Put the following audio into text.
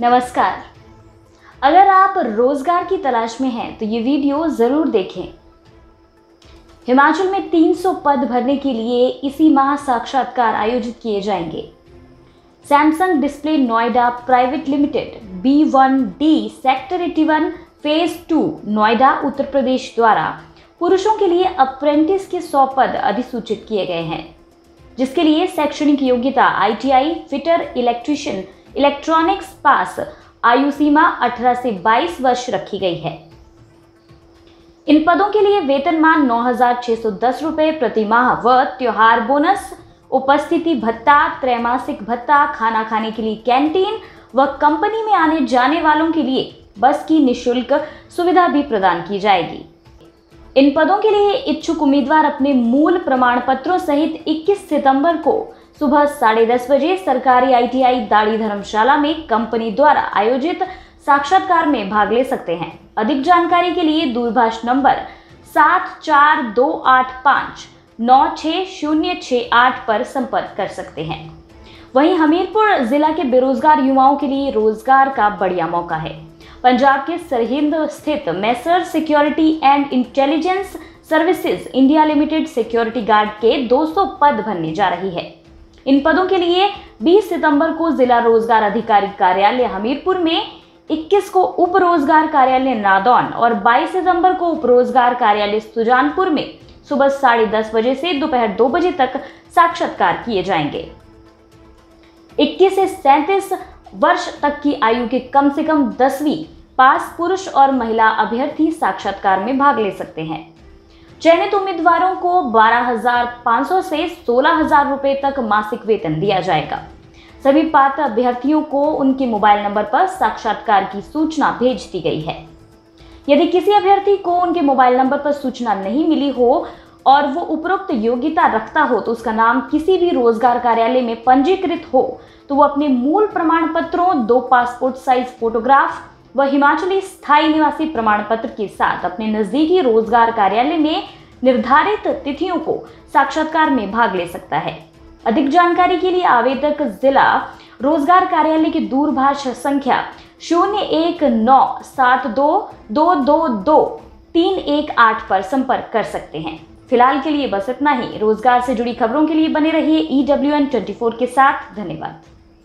नमस्कार। अगर आप रोज़गार की तलाश में हैं तो ये वीडियो ज़रूर देखें। हिमाचल में 300 पद भरने के लिए इसी माह साक्षात्कार आयोजित किए जाएँगे। Samsung display Noida private limited, B one D, sector 81 phase two, Noida, Uttar Pradesh द्वारा पुरुषों के लिए अप्रेंटिस के 100 पद अधिसूचित किए गए हैं। जिसके लिए शैक्षणिक योग्यता, ITI, fitter, electrician electronics pass आयु सीमा 18 से 22 वर्ष रखी गई है। इन पदों के लिए वेतनमान नौ हज़ार छह सौ दस रुपए प्रति माह व त्योहार बोनस, उपस्थिति भत्ता, त्रैमासिक भत्ता, खाना खाने के लिए कैंटीन व कंपनी में आने जाने वालों के लिए बस की निशुल्क सुविधा भी प्रदान की जाएगी। इन पदों के लिए इच्छुक उम्मीदवार अपने मूल प्रमाण पत्रों सहित 21 सितंबर को सुबह साढ़े दस बजे सरकारी आईटीआई दाड़ी धर्मशाला में कंपनी द्वारा आयोजित साक्षात्कार में भाग ले सकते हैं। अधिक जानकारी के लिए दूरभाष नंबर सात चार दो आठ पाँच नौ छः शून्य छः आठ पर संपर्क कर सकते हैं। वहीं हमीरपुर जिला के बेरोजगार युवाओं के लिए रोज़गार का बढ़िया मौका है। पंजाब के सरहिंद स्थित Messrs security and intelligence services India limited security guard के 200 पद भरने जा रही है। इन पदों के लिए 20 सितंबर को जिला रोज़गार अधिकारी कार्यालय हमीरपुर में 21 को उप रोज़गार कार्यालय नादौन और 22 सितंबर को उप रोज़गार कार्यालय सुजानपुर में सुबह साढ़े दस बजे से दोपहर दो बजे तक साक्षात्कार किए जाएँगे। 21 से 37 वर्ष तक की आयु के कम से कम दसवीं पास पुरुष और महिला अभ्यर्थी साक्षात्कार में भाग ले सकते हैं। चयनित उम्मीदवारों को 12,500 से 16,000 रुपए तक मासिक वेतन दिया जाएगा। सभी पात्र अभ्यर्थियों को उनके मोबाइल नंबर पर साक्षात्कार की सूचना भेज दी गई है। यदि किसी अभ्यर्थी को उनके मोबाइल नंबर पर सूचना नहीं मिली हो और वो उपरोक्त योग्यता रखता हो तो उसका नाम किसी भी रोज़गार कार्यालय में पंजीकृत हो तो वो अपने मूल प्रमाण पत्रों दो पासपोर्ट साइज़ फोटोग्राफ व हिमाचली स्थायी निवासी प्रमाण पत्र के साथ अपने नजदीकी रोज़गार कार्यालय में निर्धारित तिथियों को साक्षात्कार में भाग ले सकता है। अधिक जानकारी के लिए आवेदक जिला रोज़गार कार्यालय की दूरभाष संख्या शून्य एक नौ सात दो दो दो दो तीन एक आठ पर संपर्क कर सकते हैं। फ़िलहाल के लिए बस इतना ही। रोज़गार से जुड़ी खबरों के लिए बने रहिए E W N twenty four के साथ। धन्यवाद।